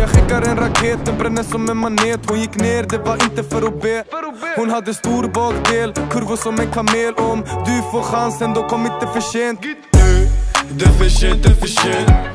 jag skickar en raket, den bränner som en manet. Hon gick ner, det var inte för att be. Hon hade stor bakdel, kurvor som en kamel. Om du får chansen, då kom inte för sent. Nu, det är för sent, det är för sent.